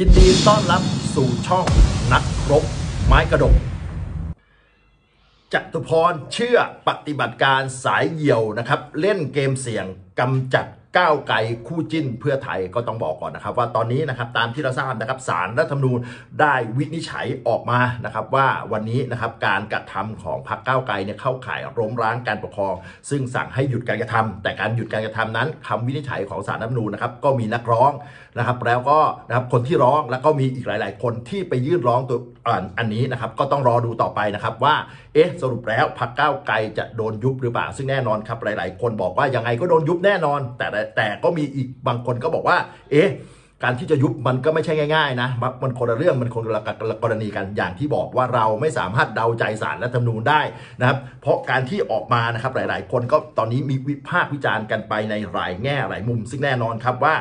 ยินดีต้อนรับสู่ช่องนักรบไม้กระดกจตุพรเชื่อปฏิบัติการสายเหี่ยวนะครับ เล่นเกมเสี่ยงกำจัด ก้าวไกลคู่จิ้นเพื่อไทยก็ต้องบอกก่อนนะครับ ว่าตอนนี้นะครับตามที่เราทราบนะครับสารรัฐธรรมนูญได้วินิจฉัยออกมานะครับว่าวันนี้นะครับการกระทำของพรรคก้าวไกลเนี่ยเข้าข่ายล้มล้างการปกครอง ซึ่งสั่งให้หยุดการกระทำแต่การหยุดการกระทำนั้นคำวินิจฉัยของสารรัฐธรรมนูญนะครับก็มีนักร้องนะครับแล้วก็นะครับคนที่ร้องแล้วก็มีอีกหลาย ๆ คนที่ไปยื่นร้องตัว อันนี้นะครับก็ต้องรอดูต่อไปนะครับว่าเอ๊ะสรุปแล้วพรรคก้าวไกลจะโดนยุบหรือเปล่าซึ่งแน่นอนครับหลาย ๆ คนบอกว่ายังไงก็โดนยุบแน่นอน แต่แต่ก็มีอีกบางคนก็บอกว่า เอ๊ะการที่จะยุบมันก็ไม่ใช่ง่ายๆนะมันคนละเรื่องมันคนละกรณีกันอย่างที่บอกว่าเราไม่สามารถเดาใจสารและธรรมนูญได้นะครับเพราะการที่ออกมานะครับหลาย ๆ คนก็ตอนนี้มีวิพากษ์วิจารณ์กันไปในหลายแง่หลายมุม ซึ่งแน่นอนครับว่า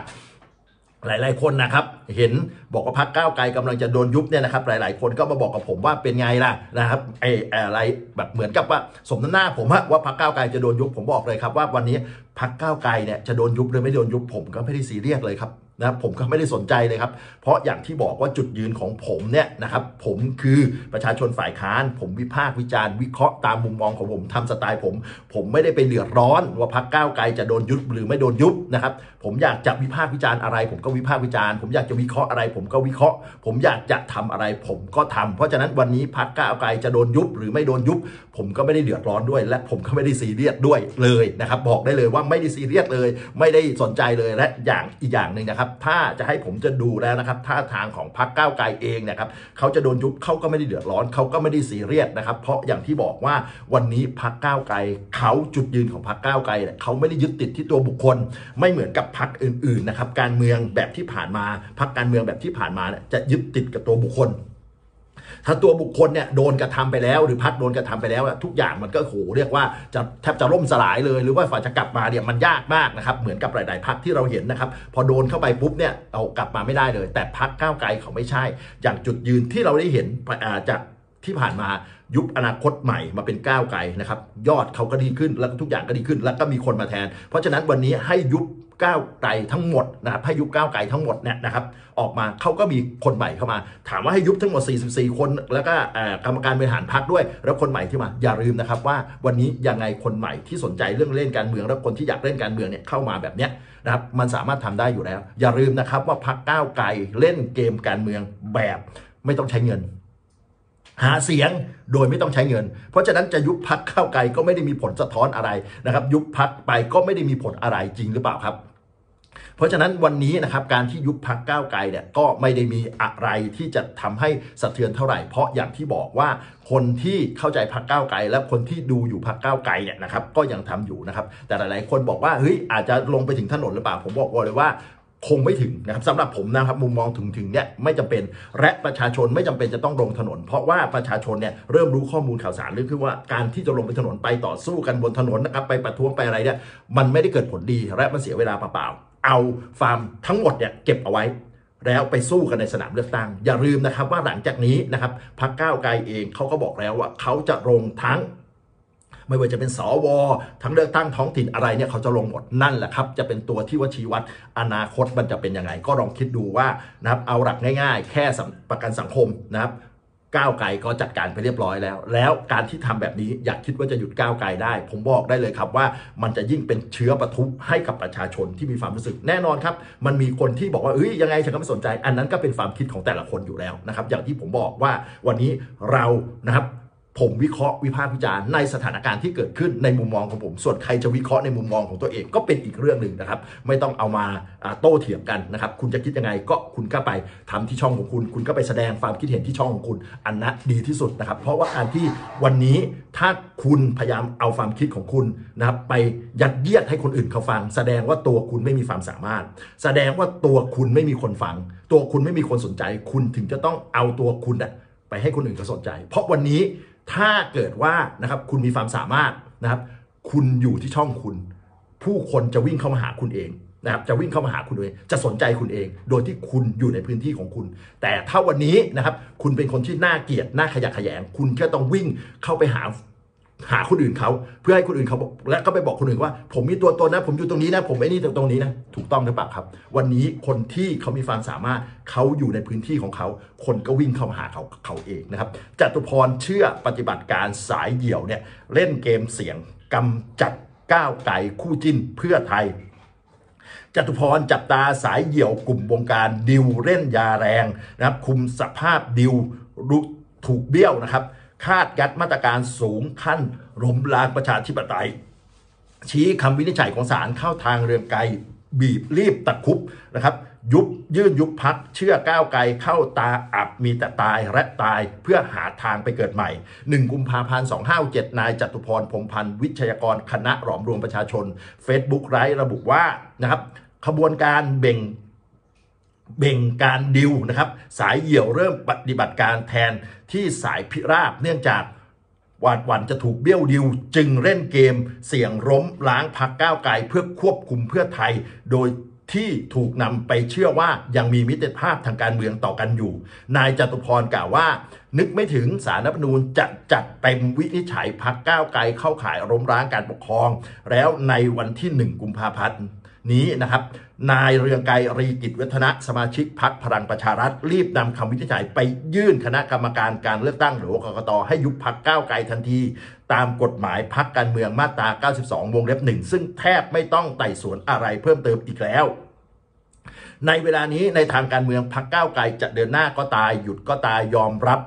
หลาย ๆ คนนะครับเห็น บอกว่าพักก้าวไกลกำลังจะโดนยุบเนี่ยนะครับหลาย ๆ คนก็มาบอกกับผมว่าเป็นไงล่ะนะครับไอ้อะไรแบบเหมือนกับว่าสมน้ำหน้าผมว่าพักก้าวไกลจะโดนยุบผมบอกเลยครับว่าวันนี้พักก้าวไกลเนี่ยจะโดนยุบหรือไม่โดนยุบผมก็ไม่ได้ซีเรียสเลยครับนะผมก็ไม่ได้สนใจเลยครับ เพราะอย่างที่บอกว่าจุดยืนของผมเนี่ยนะครับ ผมคือประชาชนฝ่ายค้าน ผมวิพากษ์วิจารณ์ วิเคราะห์ตามมุมมองของผมทำสไตล์ผม ผมไม่ได้ไปเดือดร้อน ว่าพักก้าวไกลจะโดนยุบหรือไม่โดนยุบนะครับ ผมอยากจะวิพากษ์วิจารณ์อะไร ผมก็วิพากษ์วิจารณ์ ผมอยากจะวิเคราะห์อะไร ผมก็วิเคราะห์ ผมอยากจะทำอะไรผมก็ทำเพราะฉะนั้นวันนี้พักก้าวไกลจะโดนยุบหรือไม่โดนยุบ ผมก็ไม่ได้เดือดร้อนด้วย และผมก็ไม่ได้ซีเรียสด้วยเลยนะครับ บอกได้เลยว่าไม่ได้ซีเรียสเลย ไม่ได้สนใจเลยและอย่างอีกอย่างหนึ่งนะครับ ถ้าจะให้ผมจะดูแล้วนะครับท่าทางของพรรคก้าวไกลเองเนะครับเขาจะโดนยุบเขาก็ไม่ได้เดือดร้อนเขาก็ไม่ได้ซีเรียสนะครับเพราะอย่างที่บอกว่าวันนี้พรรคก้าวไกลเขาจุดยืนของพรรคก้าวไกลเขาไม่ได้ยึดติดที่ตัวบุคคล ไม่เหมือนกับพรรคอื่นๆนะครับการเมืองแบบที่ผ่านมาพรรคการเมืองแบบที่ผ่านมาจะยึดติดกับตัวบุคคล ถ้าตัวบุคคลเนี่ยโดนกระทำไปแล้ว หรือพักโดนกระทำไปแล้วทุกอย่างมันก็โหเรียกว่าจะแทบจะล่มสลายเลย หรือว่าฝ่าจะกลับมาเนี่ยมันยากมากนะครับ เหมือนกับหลายๆพักที่เราเห็นนะครับ พอโดนเข้าไปปุ๊บเนี่ยเอากลับมาไม่ได้เลย แต่พักก้าวไกลเขาไม่ใช่ อย่างจุดยืนที่เราได้เห็นจากที่ผ่านมายุบอนาคตใหม่มาเป็นก้าวไกลนะครับ ยอดเขาก็ดีขึ้นแล้วทุกอย่างก็ดีขึ้น แล้วก็มีคนมาแทน เพราะฉะนั้นวันนี้ให้ยุบ ก้าวไกลทั้งหมดนะครับให้ยุบก้าวไกลทั้งหมดเนี่ยนะครับออกมาเขาก็มีคนใหม่เข้ามา ถามว่าให้ยุบทั้งหมด 44 คน แล้วก็กรรมการบริหารพรรคด้วย แล้วคนใหม่ที่มาอย่าลืมนะครับว่าวันนี้ยังไงคนใหม่ที่สนใจเรื่องเล่นการเมืองแล้วคนที่อยากเล่นการเมืองเนี่ยเข้ามาแบบเนี้ยนะครับมันสามารถทำได้อยู่แล้ว อย่าลืมนะครับว่าพรรคก้าวไกลเล่นเกมการเมืองแบบไม่ต้องใช้เงิน หาเสียงโดยไม่ต้องใช้เงิน เพราะฉะนั้นจะยุบพักเข้าไกลก็ไม่ได้มีผลสะท้อนอะไรนะครับ ยุบพักไปก็ไม่ได้มีผลอะไรจริงหรือเปล่าครับเพราะฉะนั้นวันนี้นะครับการที่ยุบพักก้าวไกลเนี่ยก็ไม่ได้มีอะไรที่จะทำให้สะเทือนเท่าไหร่ เพราะอย่างที่บอกว่าคนที่เข้าใจพักก้าวไกล และคนที่ดูอยู่พักก้าวไกลเนี่ยนะครับก็ยังทำอยู่นะครับ แต่หลายๆ คนบอกว่าเฮ้ยอาจจะลงไปถึงถนนหรือเปล่า ผมบอกเลยว่า คงไม่ถึงนะครับสำหรับผมนะครับมุมมองถึงถึงเนี่ยไม่จำเป็นและประชาชนไม่จำเป็นจะต้องลงถนน เพราะว่าประชาชนเนี่ยเริ่มรู้ข้อมูลข่าวสารเรื่องคือว่าการที่จะลงไปถนนไปต่อสู้กันบนถนนนะครับไปประท้วงไปอะไรเนี่ยมันไม่ได้เกิดผลดีและมันเสียเวลาเปล่าๆเอาฟาร์มทั้งหมดเนี่ยเก็บเอาไว้แล้วไปสู้กันในสนามเลือกตั้ง อย่าลืมนะครับว่าหลังจากนี้นะครับพรรคก้าวไกลเองเขาก็บอกแล้วว่าเขาจะลงทั้ง ไม่ว่าจะเป็นสวทั้งเลือกตั้งท้องถิ่นอะไรเนี่ยเขาจะลงหมดนั่นแหละครับ จะเป็นตัวที่ว่าชี้วัดอนาคตมันจะเป็นยังไง ก็ลองคิดดูว่านะครับเอาหลักง่ายๆ แค่ประกันสังคมนะครับก้าวไกลก็จัดการไปเรียบร้อยแล้ว แล้วการที่ทำแบบนี้อยากคิดว่าจะหยุดก้าวไกลได้ ผมบอกได้เลยครับว่ามันจะยิ่งเป็นเชื้อประทุให้กับประชาชนที่มีความรู้สึกแน่นอนครับ มันมีคนที่บอกว่าเอ้ยยังไงฉันก็ไม่สนใจ อันนั้นก็เป็นความคิดของแต่ละคนอยู่แล้วนะครับ อย่างที่ผมบอกว่าวันนี้เรานะครับ ผมวิเคราะห์วิพากษ์วิจารณ์ในสถานการณ์ที่เกิดขึ้นในมุมมองของผม ส่วนใครจะวิเคราะห์ในมุมมองของตัวเองก็เป็นอีกเรื่องหนึ่งนะครับ ไม่ต้องเอามาโต้เถียงกันนะครับ คุณจะคิดยังไงก็คุณก็ไปทำที่ช่องของคุณ คุณก็ไปแสดงความคิดเห็นที่ช่องของคุณ อันนั้นดีที่สุดนะครับ เพราะว่าการที่วันนี้ถ้าคุณพยายามเอาความคิดของคุณนะครับไปยัดเยียดให้คนอื่นเขาฟัง แสดงว่าตัวคุณไม่มีความสามารถ แสดงว่าตัวคุณไม่มีคนฟัง ตัวคุณไม่มีคนสนใจ คุณถึงจะต้องเอาตัวคุณไปให้คนอื่นเขาสนใจ เพราะวันนี้ ถ้าเกิดว่านะครับคุณมีความสามารถนะครับ คุณอยู่ที่ช่องคุณ ผู้คนจะวิ่งเข้ามาหาคุณเองนะครับจะวิ่งเข้ามาหาคุณเอง จะสนใจคุณเอง โดยที่คุณอยู่ในพื้นที่ของคุณ แต่ถ้าวันนี้นะครับ คุณเป็นคนที่น่าเกลียดน่าขยะขยง คุณก็ต้องวิ่งเข้าไปหา หาคนอื่นเขาเพื่อให้คนอื่นเขาบอกและก็ไปบอกคนอื่นว่า ผมมีตัวตนนะ ผมอยู่ตรงนี้นะ ผมไอ้นี่ตรงนี้นะถูกต้องหรือเปล่าครับ วันนี้คนที่เขามีความสามารถเขาอยู่ในพื้นที่ของเขา คนก็วิ่งเข้ามาหาเขาเขาเองนะครับจตุพรเชื่อปฏิบัติการสายเหี่ยวเนี่ยเล่นเกมเสียงกำจัดก้าวไก่คู่จิ้นเพื่อไทยจตุพรจับตาสายเหี่ยวกลุ่มวงการดิวเล่นยาแรงนะครับคุมสภาพดิวรุถูกเบี้ยวนะครับ คาดยัดมาตรการสูงขั้นล้มล้างประชาธิปไตย ชี้คำวินิจฉัยของศาลเข้าทางเรืองไกลบีบรีบตะคุบนะครับยุบยื่นยุบพักเชื่อก้าวไกลเข้าตาอับมีแต่ตายและตายเพื่อหาทางไปเกิดใหม่ 1 กุมภาพันธ์257นายจตุพรพรมพันธ์วิชยากรคณะหลอมรวมประชาชน Facebook ไร้ระบุว่านะครับขบวนการเบ่ง เบ่งการดิวนะครับ สายเหี่ยวเริ่มปฏิบัติการแทนที่สายพิราบเนื่องจากวานวันจะถูกเบี้ยวดิว จึงเล่นเกมเสี่ยงล้มล้างพักก้าวไกลเพื่อควบคุมเพื่อไทย โดยที่ถูกนำไปเชื่อว่ายังมีมิตรภาพทางการเมืองต่อกันอยู่ นายจตุพรกล่าวว่า นึกไม่ถึงสารรัฐธรรมนูญจะจัดเต็มวินิจฉัยพักก้าวไกลเข้าข่ายล้มล้างการปกครอง แล้วในวันที่ 1 กุมภาพันธ์ นี้นะครับ นายเรืองไกรรีกิจวัฒนะสมาชิกพักพลังประชารัฐ รีบนำคำวินิจฉัยไปยื่นคณะกรรมการการเลือกตั้งหรือกกตให้ยุบพักก้าวไกลทันที ตามกฎหมายพักการเมืองมาตรา 92 วงเล็บหนึ่งซึ่งแทบไม่ต้องไต่สวนอะไรเพิ่มเติมอีกแล้วในเวลานี้ในทางการเมืองพักก้าวไกลจะเดินหน้าก็ตายหยุดก็ตายยอมรับ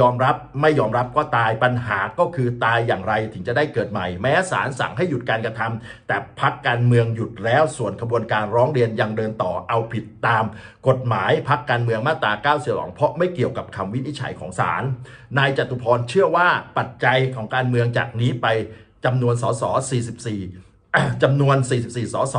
ยอมรับไม่ยอมรับก็ตายปัญหาก็คือตายอย่างไรถึงจะได้เกิดใหม่ แม้ศาลสั่งให้หยุดการกระทำแต่พักการเมืองหยุดแล้วส่วนขบวนการร้องเรียนยังเดินต่อเอาผิดตาม กฎหมายพักการเมืองมาตรา 9 2 เพราะไม่เกี่ยวกับคำวินิจฉัยของศาลนายจตุพรเชื่อว่าปัจจัยของการเมืองจากนี้ไปจำนวนสส44 จำนวน 44 สส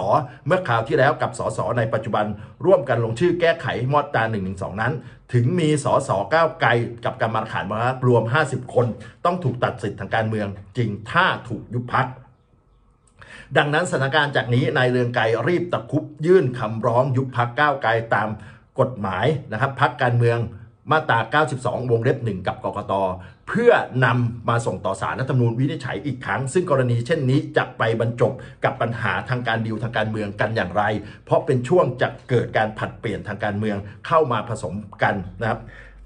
เมื่อคราวที่แล้วกับสส ในปัจจุบันร่วมกันลงชื่อแก้ไขมาตรา112 นั้น ถึงมีสสก้าวไกลกับกรรมการมารวม 50 คน ต้องถูกตัดสิทธิ์ทางการเมืองจริงถ้าถูกยุบพักดังนั้นสถานการณ์จากนี้นายเรืองไกรรีบตะคุบยื่นคำร้องยุบพักก้าวไกลตามกฎหมายนะครับพักการเมือง มาตรา 92 วงเล็บหนึ่งกับกกต เพื่อนำมาส่งต่อสารรัฐธรรมนูญวินิจฉัยอีกครั้ง ซึ่งกรณีเช่นนี้จะไปบรรจบกับปัญหาทางการดิวทางการเมืองกันอย่างไร เพราะเป็นช่วงจะเกิดการผัดเปลี่ยนทางการเมืองเข้ามาผสมกันนะครับ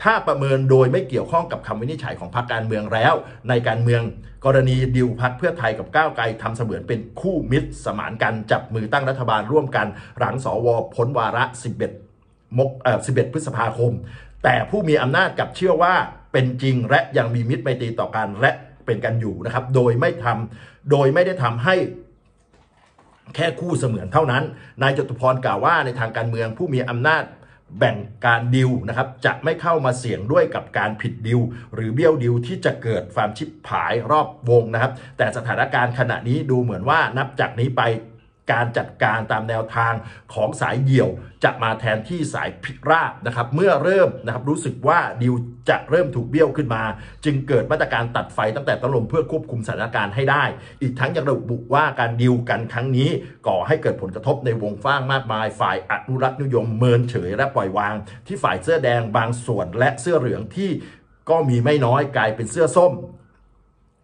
ถ้าประเมินโดยไม่เกี่ยวข้องกับคำวินิจฉัยของพรรคการเมืองแล้ว ในการเมืองกรณีดิวพักเพื่อไทยกับก้าวไกลทำเสมือนเป็นคู่มิตร สมานกันจับมือตั้งรัฐบาลร่วมกัน หลังสวพ้นวาระ 11มกเอ่อ11 พฤษภาคม แต่ผู้มีอำนาจกับเชื่อว่าเป็นจริงและยังมีมิตรไมตรีต่อกันและเป็นกันอยู่นะครับ โดยไม่ทำโดยไม่ได้ทำให้แค่คู่เสมือนเท่านั้น นายจตุพรกล่าวว่าในทางการเมืองผู้มีอำนาจแบ่งการดิวนะครับจะไม่เข้ามาเสี่ยงด้วยกับการผิดดิว หรือเบี้ยวดิวที่จะเกิดความชิบหายรอบวงนะครับ แต่สถานการณ์ขณะนี้ดูเหมือนว่านับจากนี้ไป การจัดการตามแนวทางของสายเหี่ยวจะมาแทนที่สายพิราบนะครับ เมื่อเริ่มนะครับรู้สึกว่าดิวจะเริ่มถูกเบี้ยวขึ้นมา จึงเกิดมาตรการตัดไฟตั้งแต่ต้นลมเพื่อควบคุมสถานการณ์ให้ได้ อีกทั้งยังระบุว่าการดิวกันครั้งนี้ ก่อให้เกิดผลกระทบในวงฟ้างมากมาย ฝ่ายอนุรักษ์นิยมเมินเฉยและปล่อยวาง ที่ฝ่ายเสื้อแดงบางส่วนและเสื้อเหลืองที่ก็มีไม่น้อยกลายเป็นเสื้อส้ม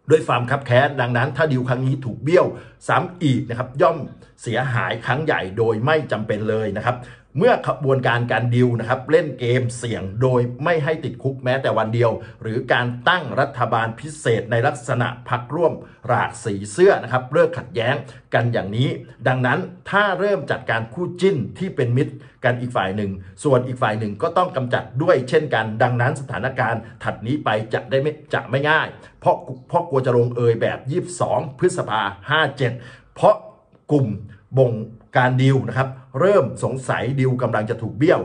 ด้วยความคับแค้นดังนั้นถ้าดิวครั้งนี้ถูกเบี้ยวซ้ำอีกนะครับย่อมเสียหายครั้งใหญ่โดยไม่จำเป็นเลยนะครับ เมื่อขบวนการการดิวนะครับเล่นเกมเสี่ยงโดยไม่ให้ติดคุกแม้แต่วันเดียว หรือการตั้งรัฐบาลพิเศษในลักษณะพักร่วมหลากสีเสื้อนะครับเลิกขัดแย้งกันอย่างนี้ ดังนั้นถ้าเริ่มจัดการคู่จิ้นที่เป็นมิตรกันอีกฝ่ายหนึ่ง ส่วนอีกฝ่ายหนึ่งก็ต้องกำจัดด้วยเช่นกัน ดังนั้นสถานการณ์ถัดนี้ไปจะได้ไม่จะไม่ง่าย เพราะเพราะกลัวจะลงเอยแบบ 22 พฤษภา57 เพราะกลุ่มบ่งการดิวนะครับ เริ่มสงสัยดิวกำลังจะถูกเบี้ยว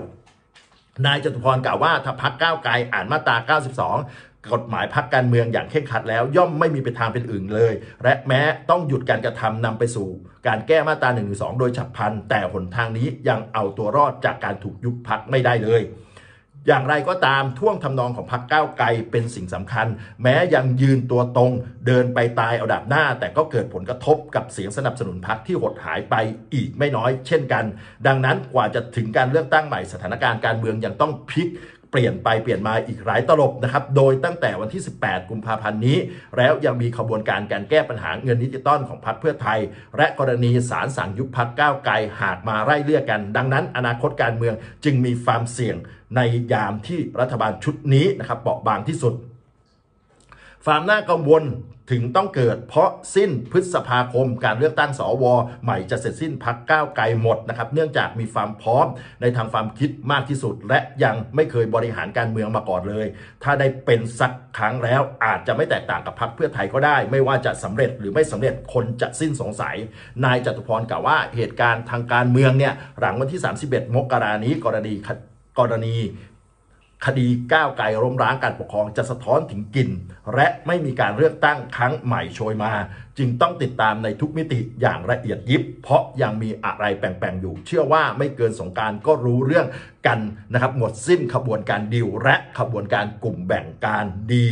นายจตุพรกล่าวว่าถ้าพักก้าวไกลอ่านมาตรา 92กฎหมายพักการเมืองอย่างเข้มขัดแล้ว ย่อมไม่มีไปทางเป็นอื่นเลย และแม้ต้องหยุดการกระทำนำไปสู่ การแก้มาตรา1นึโดยฉับพลัน แต่หนทางนี้ยังเอาตัวรอดจากการถูกยุบพักไม่ได้เลย อย่างไรก็ตามท่วงทำนองของพรรคก้าวไกลเป็นสิ่งสำคัญ แม้ยังยืนตัวตรงเดินไปตายเอาดาบหน้า แต่ก็เกิดผลกระทบกับเสียงสนับสนุนพรรคที่หดหายไปอีกไม่น้อยเช่นกัน ดังนั้นกว่าจะถึงการเลือกตั้งใหม่สถานการณ์การเมืองยังต้องพลิกเปลี่ยนไปเปลี่ยนมาอีกหลายตลบนะครับ โดยตั้งแต่วันที่ 18 กุมภาพันธ์นี้ แล้วยังมีขบวนการการแก้ปัญหาเงินดิจิตอลของพรรคเพื่อไทย และกรณีสารสั่งยุบพักก้าวไกลหากมาไล่เลี่ยกัน ดังนั้น อนาคตการเมืองจึงมีความเสี่ยง ในยามที่รัฐบาลชุดนี้นะครับเปราะบางที่สุดความน่ากังวลถึงต้องเกิด เพราะสิ้นพฤษภาคมการเลือกตั้งสวใหม่จะเสร็จสิ้นพักก้าวไกลหมดนะครับเนื่องจากมีความพร้อมในทางความคิดมากที่สุด และยังไม่เคยบริหารการเมืองมาก่อนเลย ถ้าได้เป็นสักครั้งแล้วอาจจะไม่แตกต่างกับพักเพื่อไทยก็ได้ ไม่ว่าจะสำเร็จหรือไม่สำเร็จคนจะสิ้นสงสัย นายจตุพรกล่าวว่าเหตุการณ์ทางการเมืองเนี่ยหลังวันที่ 31 มกรานี้กรณี กรณีคดีก้าวไกลล้มร้างการปกครองจะสะท้อนถึงกลิ่น และไม่มีการเลือกตั้งครั้งใหม่โชยมา จึงต้องติดตามในทุกมิติอย่างละเอียดยิบ เพราะยังมีอะไรแปลงๆอยู่ เชื่อว่าไม่เกินสงการก็รู้เรื่องกันนะครับหมดสิ้นขบวนการดิวและขบวนการกลุ่มแบ่งการดี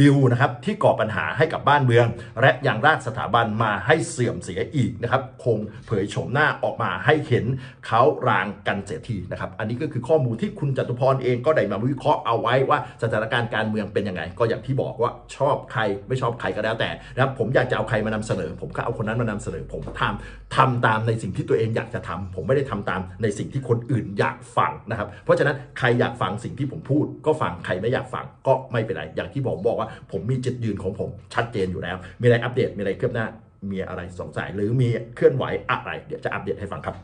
ดิวนะครับที่ก่อปัญหาให้กับบ้านเมือง และยังรากสถาบันมาให้เสื่อมเสียอีกนะครับคงเผยโฉมหน้าออกมาให้เห็นเขารางกันเสียทีนะครับอันนี้ก็คือข้อมูลที่คุณจตุพรเองก็ได้มาวิเคราะห์เอาไว้ว่าสถานการณ์การเมืองเป็นยังไง ก็อย่างที่บอกว่าชอบใครไม่ชอบใครก็แล้วแต่นะครับผมอยากจะเอาใครมานำเสนอ ผมก็เอาคนนั้นมานำเสนอผมทำทำตามในสิ่งที่ตัวเองอยากจะทำผมไม่ได้ทำตามในสิ่งที่คนอื่นอยากฟังนะครับเพราะฉะนั้นใครอยากฟังสิ่งที่ผมพูด ก็ฟังใครไม่อยากฟังก็ไม่เป็นไรอย่างที่ผมบอกว่าผมมีจุดยืนของผมชัดเจนอยู่แล้ว มีอะไรอัปเดตมีอะไรเคลื่อนหน้ามีอะไรสงสัยหรือมีเคลื่อนไหวอะไร เดี๋ยวจะอัปเดตให้ฟังครับ